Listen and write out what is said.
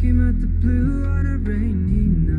came out the blue on a rainy night.